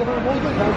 কোনো বলতে চাই